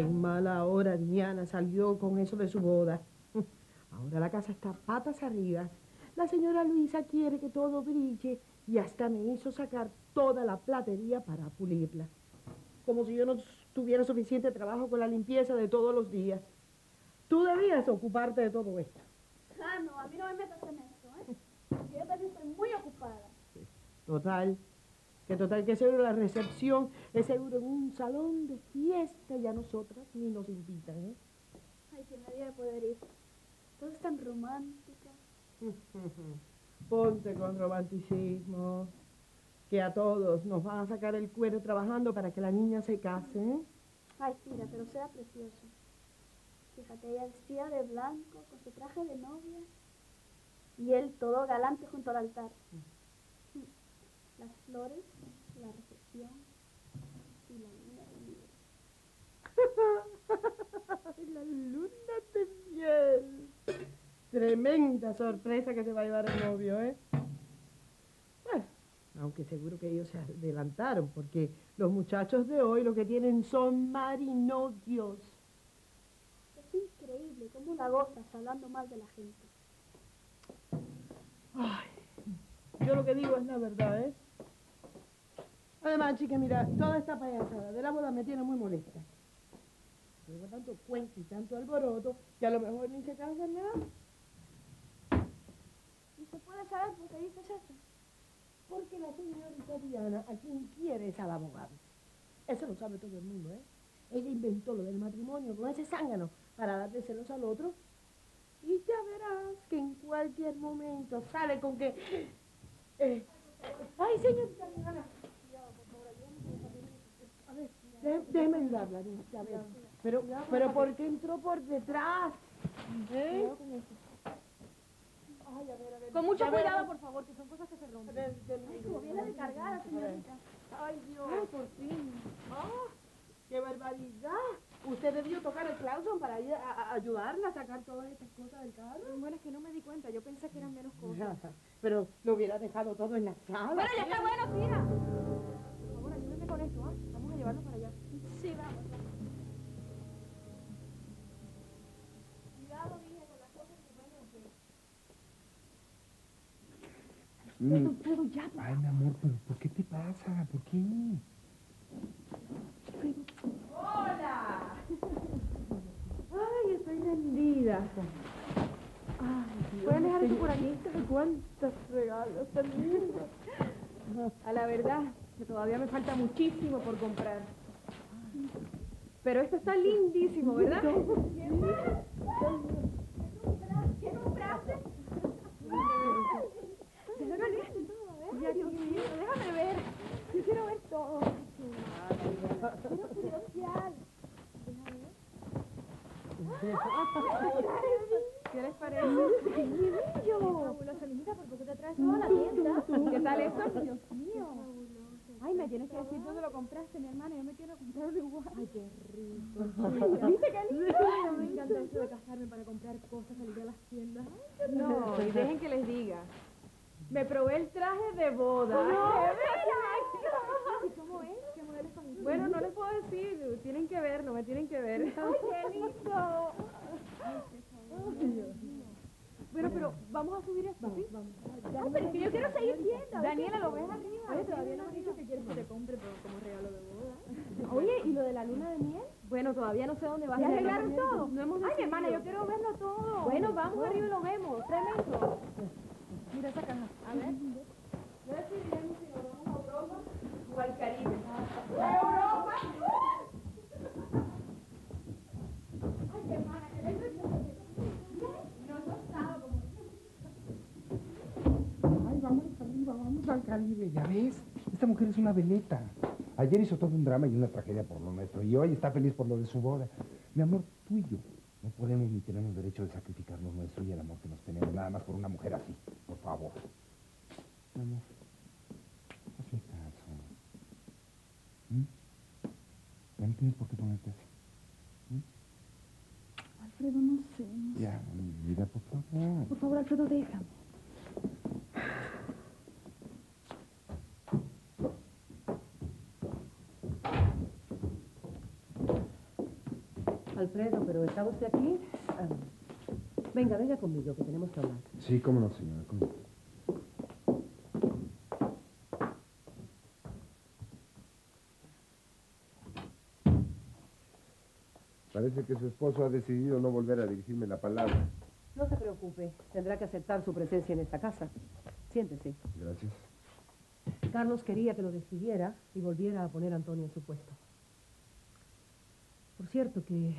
S3: En mala hora Diana salió con eso de su boda. Ahora la casa está patas arriba. La señora Luisa quiere que todo brille y hasta me hizo sacar toda la platería para pulirla. Como si yo no tuviera suficiente trabajo con la limpieza de todos los días. Tú debías ocuparte de todo esto.
S4: Ah, no, a mí no me metas en eso, ¿eh? Yo también estoy muy ocupada.
S3: Total. Que total que seguro la recepción es seguro en un salón de fiesta y a nosotras ni nos invitan, ¿eh?
S4: Ay, que nadie va a poder ir. Todo es tan romántico.
S3: Ponte con romanticismo. Que a todos nos van a sacar el cuero trabajando para que la niña se case. ¿eh?
S4: Ay, tira, pero será precioso. Fíjate, ella vestida de blanco, con su traje de novia. Y él todo galante junto al altar. Las flores, la recepción y la luna de miel.
S3: la luna de miel. Tremenda sorpresa que se va a llevar el novio, ¿eh? Bueno, aunque seguro que ellos se adelantaron, porque los muchachos de hoy lo que tienen son marinovios.
S4: Es increíble cómo la gozas hablando mal de la gente.
S3: Ay, yo lo que digo es la verdad, ¿eh? Además, chica, mira, toda esta payasada de la boda me tiene muy molesta. Luego tanto cuento y tanto alboroto que a lo mejor ni se cansan nada.
S4: ¿Y se puede saber por qué dices eso?
S3: Porque la señorita Diana, a quien quiere es al abogado. Eso lo sabe todo el mundo, ¿eh? Ella inventó lo del matrimonio con ese zángano para darle celos al otro. Y ya verás que en cualquier momento sale con que... eh, ay, señorita Diana. Déjeme ayudarla, a ver. Pero, pero ¿por qué entró por detrás? ¿Eh? Ay, a ver, a ver.
S22: Con mucho cuidado, por favor, que son cosas que se rompen.
S3: Ay,
S4: como viene de cargada, señorita.
S3: Ay, Dios. Ay, por fin. Ah, ¡Qué barbaridad! Usted debió tocar el clauson para ir a, a- ayudarla a sacar todas estas cosas del carro.
S22: Bueno, es que no me di cuenta, yo pensé que eran menos cosas.
S3: Pero lo hubiera dejado todo en la sala.
S22: Bueno, ya está bueno, tira. Por favor, ayúdenme con esto, ¿ah? Vamos a llevarlo para.
S4: Sí, vamos. Cuidado, dije, con las cosas que van a hacer.
S11: Mm. Ay, mi amor, pero ¿por qué te pasa? ¿Por qué?
S3: ¡Hola! Ay, estoy rendida. Ay, Dios
S22: ¿Pueden dejar eso por aquí?
S3: ¡Cuántos regalos tan lindos!
S22: A la verdad, que todavía me falta muchísimo por comprar. Pero esto está lindísimo, ¿verdad?
S4: ¿Qué
S22: mío, déjame ver. Yo quiero ver todo.
S4: Quiero.
S22: ¿Qué les parece? ¡Qué bello! Fabuloso, niñita, ¿por qué te traes toda la tienda? ¿Qué tal esto? Ay, me tienes que decir dónde lo compraste, mi hermana. Yo me quiero comprar igual. Ay, qué rico. ¿Viste qué lindo? Me encanta eso de casarme para comprar cosas, salir a las tiendas. No, y dejen que les diga. Me probé el traje de boda.
S4: ¿Y cómo es? ¿Qué modelo es
S22: Bueno, no les puedo decir. Tienen que verlo, me tienen que ver.
S4: ¡Ay, qué lindo!
S22: Bueno, pero vamos a subir esto, ¿sí?
S4: No, pero es que yo quiero seguir viendo.
S22: Daniela, ¿lo ves arriba?
S4: Oye,
S22: todavía no me has dicho que quieres que te compre pero como regalo de boda.
S4: Oye, ¿y lo de la luna de miel?
S22: Bueno, todavía no sé dónde va a
S4: ¿Ya arreglaron todo?
S22: No hemos
S4: Ay, mi hermana, yo quiero verlo todo.
S22: Bueno, vamos arriba y lo vemos. Tremendo. Mira esa caja.
S4: A ver.
S22: No decidimos si nos vamos a Europa o al Caribe.
S4: ¡Europa!
S11: Al Caribe, ¿ya ves? Esta mujer es una veleta. Ayer hizo todo un drama y una tragedia por lo nuestro. Y hoy está feliz por lo de su boda. Mi amor, tú y yo no podemos ni tenemos derecho de sacrificar lo nuestro y el amor que nos tenemos nada más por una mujer así. Por favor. Mi amor, hazme caso. ¿Mm? Ya no tienes por qué ponerte así.
S10: Alfredo, no sé.
S11: Ya, mi vida, por favor.
S10: Por favor, Alfredo, déjame.
S2: Alfredo, pero ¿está usted aquí? Ah, venga, venga conmigo, que tenemos que hablar.
S11: Sí, cómo no, señora. cómo. Parece que su esposo ha decidido no volver a dirigirme la palabra.
S2: No se preocupe, tendrá que aceptar su presencia en esta casa. Siéntese.
S11: Gracias.
S2: Carlos quería que lo despidiera y volviera a poner a Antonio en su puesto. Por cierto que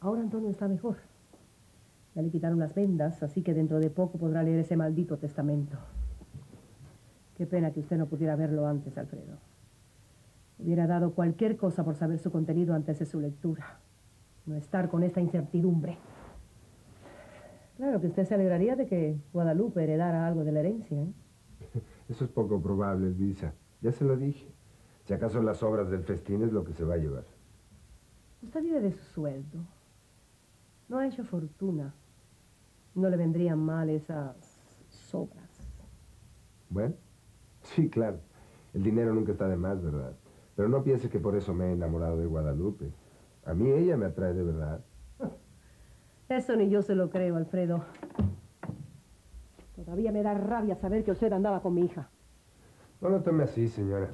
S2: ahora Antonio está mejor. Ya le quitaron las vendas, así que dentro de poco podrá leer ese maldito testamento. Qué pena que usted no pudiera verlo antes, Alfredo. Hubiera dado cualquier cosa por saber su contenido antes de su lectura. No estar con esta incertidumbre. Claro que usted se alegraría de que Guadalupe heredara algo de la herencia, ¿eh?
S9: Eso es poco probable, Luisa. Ya se lo dije. Si acaso las obras del festín es lo que se va a llevar.
S2: Usted vive de su sueldo. No ha hecho fortuna. No le vendrían mal esas sobras.
S9: Bueno, sí, claro. El dinero nunca está de más, ¿verdad? Pero no piense que por eso me he enamorado de Guadalupe. A mí ella me atrae de verdad.
S2: Eso ni yo se lo creo, Alfredo. Todavía me da rabia saber que usted andaba con mi hija.
S9: No lo tome así, señora.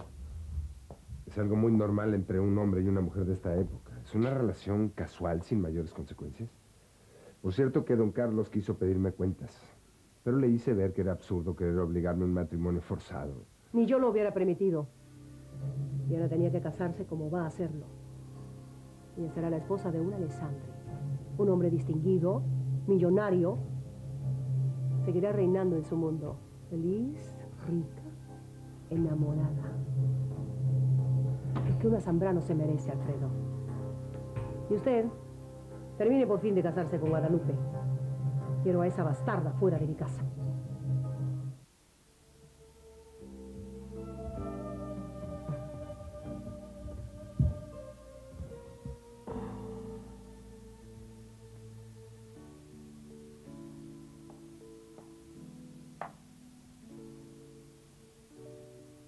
S9: Es algo muy normal entre un hombre y una mujer de esta época. Es una relación casual, sin mayores consecuencias. Por cierto que don Carlos quiso pedirme cuentas, pero le hice ver que era absurdo querer obligarme a un matrimonio forzado.
S2: Ni yo lo hubiera permitido. Y ahora tenía que casarse como va a hacerlo. Y será la esposa de un Alessandri. Un hombre distinguido, millonario. Seguirá reinando en su mundo. Feliz, rica, enamorada. Es que una Zambrano se merece, Alfredo. Y usted, termine por fin de casarse con Guadalupe. Quiero a esa bastarda fuera de mi casa.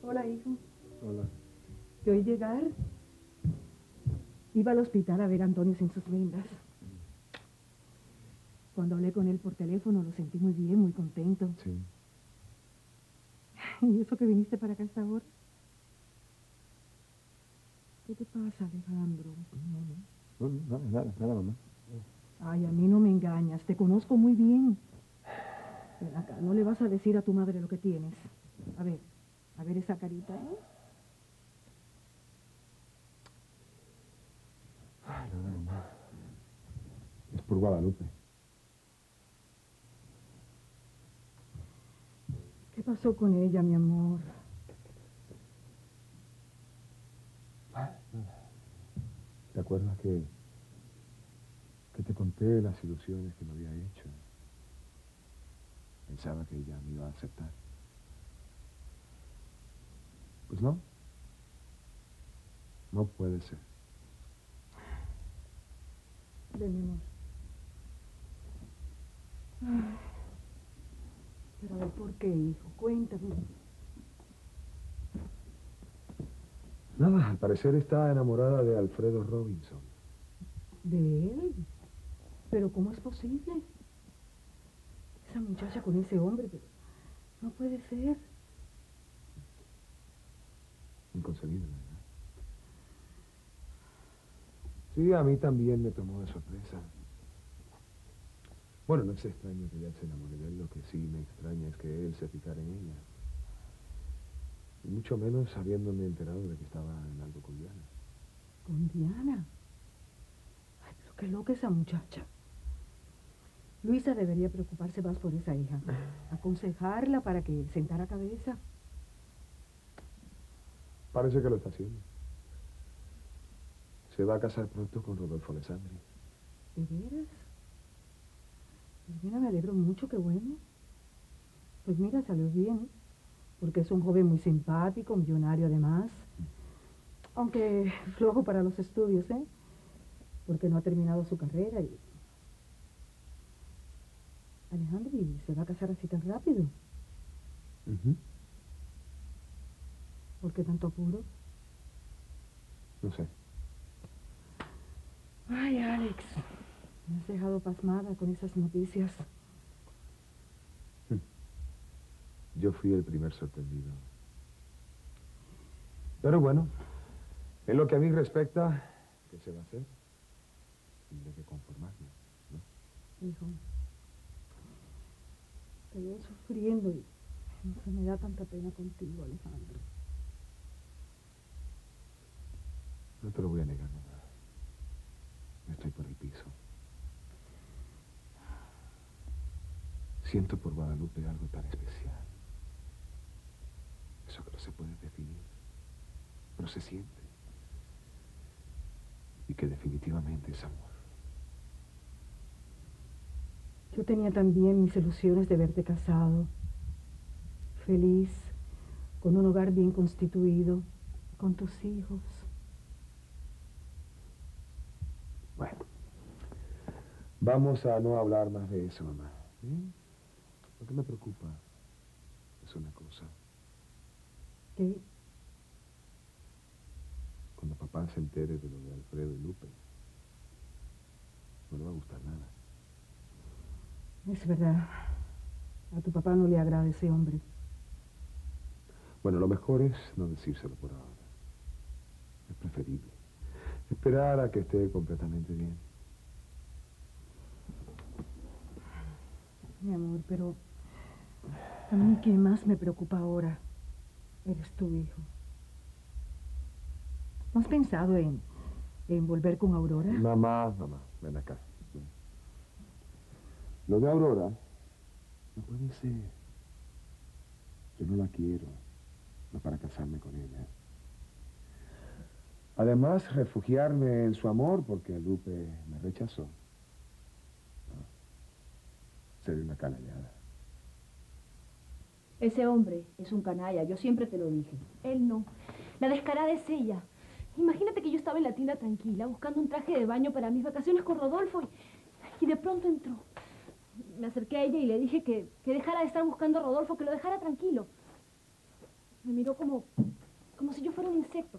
S23: Hola, hijo.
S9: Hola.
S23: ¿Te oí llegar? Iba al hospital a ver a Antonio sin sus vendas. Cuando hablé con él por teléfono lo sentí muy bien, muy contento.
S9: Sí.
S23: ¿Y eso que viniste para acá a esta hora? ¿Qué te pasa, Alejandro?
S9: No, no, nada, nada, nada, mamá.
S23: Ay, a mí no me engañas, te conozco muy bien. Ven acá, no le vas a decir a tu madre lo que tienes. A ver, a ver esa carita, ¿eh?
S9: Ay, nada, mamá. Es por Guadalupe.
S23: Pasó con ella, mi amor?
S9: ¿Te acuerdas que, que te conté las ilusiones que me había hecho? Pensaba que ella me iba a aceptar. Pues no. No puede ser.
S23: Ven, mi amor. Ay. Pero a ver, ¿por qué, hijo? Cuéntame.
S9: Nada, al parecer está enamorada de Alfredo Robinson.
S23: ¿De él? ¿Pero cómo es posible? Esa muchacha con ese hombre, pero no puede ser.
S9: Inconcebible, ¿verdad? Sí, a mí también me tomó de sorpresa. Bueno, no es extraño que ella se enamore de él, lo que sí me extraña es que él se ficara en ella. Y mucho menos habiéndome enterado de que estaba en algo con Diana.
S23: ¿Con Diana? Ay, pero qué loca esa muchacha. Luisa debería preocuparse más por esa hija. Aconsejarla para que sentara cabeza.
S9: Parece que lo está haciendo. Se va a casar pronto con Rodolfo Alessandri.
S23: ¿De veras? Pues mira, me alegro mucho, qué bueno. Pues mira, salió bien, porque es un joven muy simpático, millonario además. Aunque flojo para los estudios, ¿eh? Porque no ha terminado su carrera y... Alejandro, ¿y se va a casar así tan rápido? ¿Por qué tanto apuro?
S9: No sé.
S23: Ay, Alex, me has dejado pasmada con esas noticias.
S9: Yo fui el primer sorprendido. Pero bueno, en lo que a mí respecta, ¿qué se va a hacer? Tendré que conformarme, ¿no?
S23: Hijo, te veo sufriendo y no se me da tanta pena contigo, Alejandro.
S9: No te lo voy a negar, mamá. Estoy por el piso. Siento por Guadalupe algo tan especial. Eso que no se puede definir, pero se siente. Y que definitivamente es amor.
S23: Yo tenía también mis ilusiones de verte casado, feliz, con un hogar bien constituido, con tus hijos.
S9: Bueno, vamos a no hablar más de eso, mamá. ¿sí? Lo que me preocupa es una cosa.
S23: ¿Qué?
S9: Cuando papá se entere de lo de Alfredo y Lupe, no le va a gustar nada.
S23: Es verdad. A tu papá no le agrada ese hombre.
S9: Bueno, lo mejor es no decírselo por ahora. Es preferible. Esperar a que esté completamente bien.
S23: Mi amor, pero a mí quien más me preocupa ahora eres tu hijo. ¿No has pensado en, en volver con Aurora?
S9: Mamá, mamá, ven acá. Lo de Aurora no puede ser. Yo no la quiero, no para casarme con ella. Además, refugiarme en su amor porque Lupe me rechazó. No. Sería una canallada.
S13: Ese hombre es un canalla, yo siempre te lo dije. Él no. La descarada es ella. Imagínate que yo estaba en la tienda tranquila, buscando un traje de baño para mis vacaciones con Rodolfo y, y de pronto entró. Me acerqué a ella y le dije que, que dejara de estar buscando a Rodolfo, que lo dejara tranquilo. Me miró como, como si yo fuera un insecto.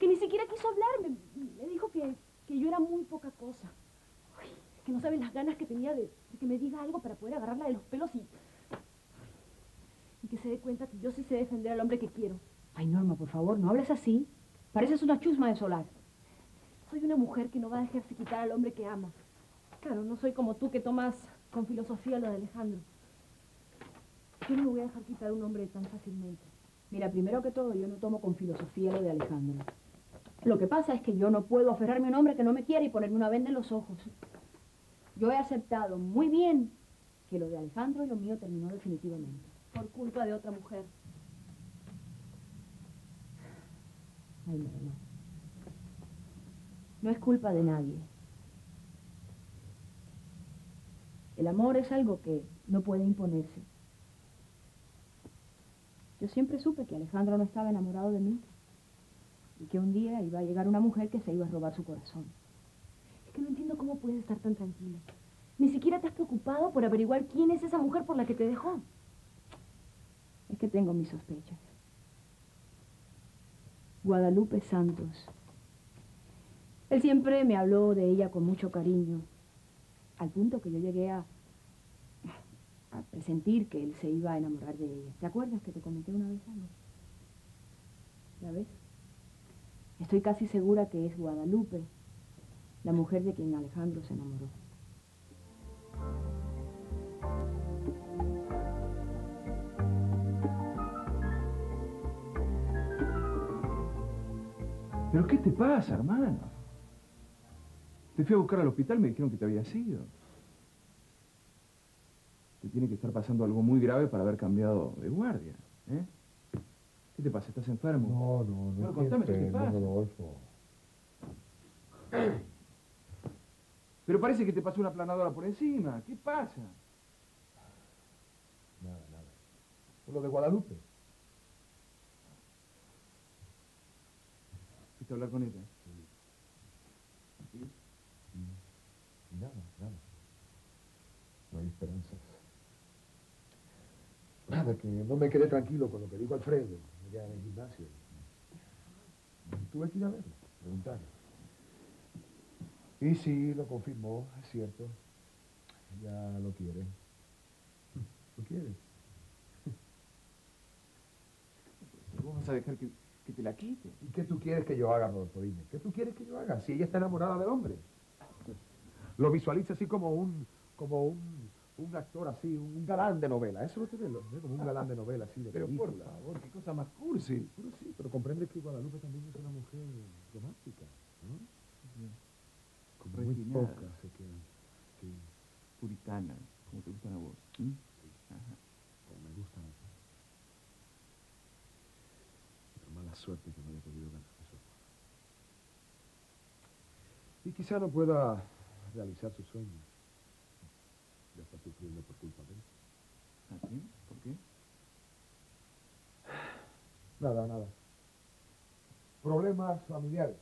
S13: Que ni siquiera quiso hablarme. Me dijo que, que yo era muy poca cosa. Que no sabes las ganas que tenía de, de que me diga algo para poder agarrarla de los pelos y, y que se dé cuenta que yo sí sé defender al hombre que quiero.
S8: Ay, Norma, por favor, no hables así. Pareces una chusma de solar.
S13: Soy una mujer que no va a dejarse quitar al hombre que ama. Claro, no soy como tú que tomas con filosofía lo de Alejandro. Yo no me voy a dejar quitar a un hombre tan fácilmente.
S8: Mira, primero que todo, yo no tomo con filosofía lo de Alejandro. Lo que pasa es que yo no puedo aferrarme a un hombre que no me quiere y ponerme una venda en los ojos. Yo he aceptado muy bien que lo de Alejandro y lo mío terminó definitivamente.
S13: Por culpa de otra mujer.
S8: Ay, Norma. No es culpa de nadie. El amor es algo que no puede imponerse. Yo siempre supe que Alejandro no estaba enamorado de mí y que un día iba a llegar una mujer que se iba a robar su corazón.
S13: Es que no entiendo cómo puedes estar tan tranquila. Ni siquiera te has preocupado por averiguar quién es esa mujer por la que te dejó.
S8: Es que tengo mis sospechas. Guadalupe Santos. Él siempre me habló de ella con mucho cariño, al punto que yo llegué a, a presentir que él se iba a enamorar de ella. ¿Te acuerdas que te comenté una vez algo? ¿Ya ves? Estoy casi segura que es Guadalupe, la mujer de quien Alejandro se enamoró.
S15: ¿Pero qué te pasa, hermano? Te fui a buscar al hospital, me dijeron que te había sido. Te tiene que estar pasando algo muy grave para haber cambiado de guardia, ¿eh? ¿Qué te pasa? ¿Estás enfermo?
S9: No, no, no.
S15: Bueno, contame, ¿qué te pasa?
S9: Rodolfo.
S15: Pero parece que te pasó una planadora por encima. ¿Qué pasa?
S9: Nada, nada. ¿Por lo de Guadalupe?
S15: ¿Fuiste a hablar con ella?
S9: Y Nada, nada. No hay esperanzas. Nada, que no me quedé tranquilo con lo que dijo Alfredo, allá en el gimnasio. Tuve que ir a verlo, preguntarle. Y sí, lo confirmó, es cierto. Ya lo quiere. ¿Lo quiere?
S15: ¿Vos vas a dejar que, que te la quite?
S9: ¿Y qué tú quieres que yo haga, Rodolfo? Dime. ¿Qué tú quieres que yo haga? Si ella está enamorada del hombre. Lo visualiza así como un, como un, un actor así, un galán de novela. Eso lo tiene, lo ve como un galán de novela así de
S15: Pero por
S9: película.
S15: favor, qué cosa más cursi.
S9: Pero sí, pero comprende que Guadalupe también es una mujer romántica, ¿no? Muy pocas se quedan. Sí,
S15: Puritana, como te gustan a vos. ¿m? Ajá.
S9: como me gustan a ti. Pero mala suerte que no haya podido ganar eso. Y quizá no pueda realizar sus sueños. Ya está sufriendo por culpa de él.
S15: ¿Ah, sí? ¿Por qué?
S7: Nada, nada. Problemas familiares.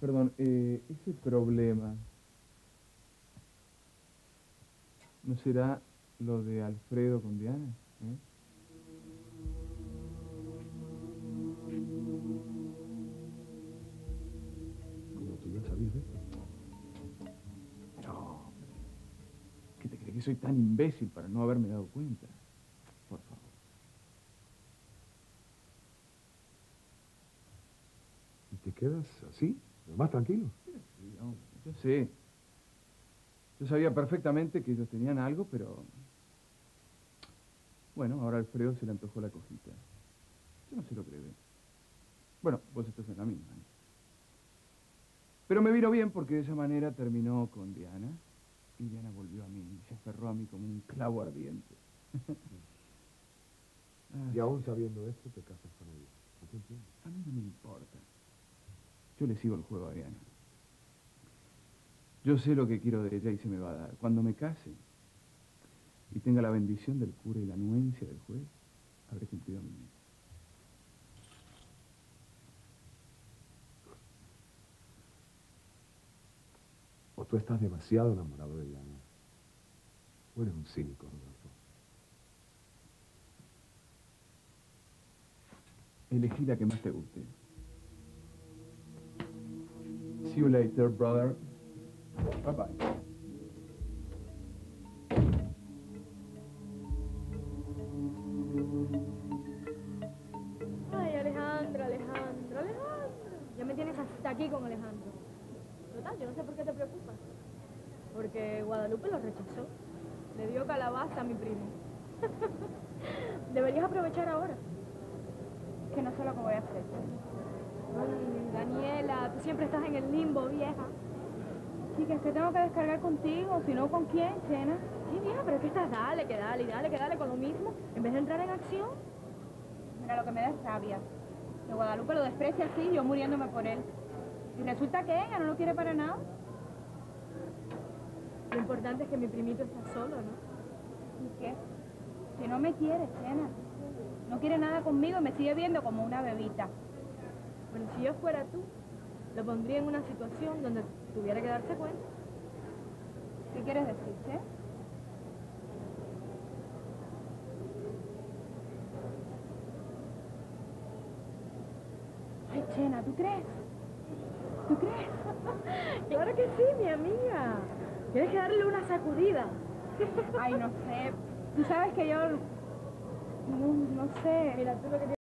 S15: Perdón, eh, ese problema, ¿no será lo de Alfredo con Diana? ¿Eh? Que soy tan imbécil para no haberme dado cuenta? Por favor.
S7: ¿Y te quedas así? ¿Lo más tranquilo?
S15: Sí, hombre, yo sé. Yo sabía perfectamente que ellos tenían algo, pero... Bueno, ahora Alfredo se le antojó la cosita. Yo no se lo creo. Bueno, vos estás en la misma. ¿no? Pero me vino bien porque de esa manera terminó con Diana. Y Diana volvió a mí, y se aferró a mí como un clavo ardiente.
S7: Y aún sabiendo esto, te casas con ella. ¿No te entiendes?
S15: A mí no me importa. Yo le sigo el juego a Diana. Yo sé lo que quiero de ella y se me va a dar. Cuando me case y tenga la bendición del cura y la anuencia del juez, habré cumplido mi meta.
S7: Tú estás demasiado enamorado de Diana. O eres un cínico, Rodolfo.
S15: Elegí la que más te guste. See you later, brother. Bye bye.
S22: Ay, Alejandro, Alejandro, Alejandro. Ya me tienes hasta aquí con Alejandro. Total, yo no sé por qué te preocupas. Porque Guadalupe lo rechazó. Le dio calabaza a mi primo. Deberías aprovechar ahora. Que no sé lo que voy a hacer. Ay, Daniela, tú siempre estás en el limbo, vieja. Chica, es que tengo que descargar contigo, si no, ¿con quién, Chena? Sí, vieja, pero es que estás dale, que dale, dale, que dale con lo mismo, en vez de entrar en acción. Mira, lo que me da es rabia. Que Guadalupe lo desprecia así, yo muriéndome por él. Y resulta que ella no lo quiere para nada. Lo importante es que mi primito está solo, ¿no? ¿Y qué? Que no me quiere, Chena. No quiere nada conmigo y me sigue viendo como una bebita. Bueno, si yo fuera tú, lo pondría en una situación donde tuviera que darse cuenta. ¿Qué quieres decir, Che? Ay, Chena, ¿tú crees? ¿Tú crees? claro que sí, mi amiga. Tienes que darle una sacudida. Ay, no sé. Tú sabes que yo... No, no sé. Mira, tú lo que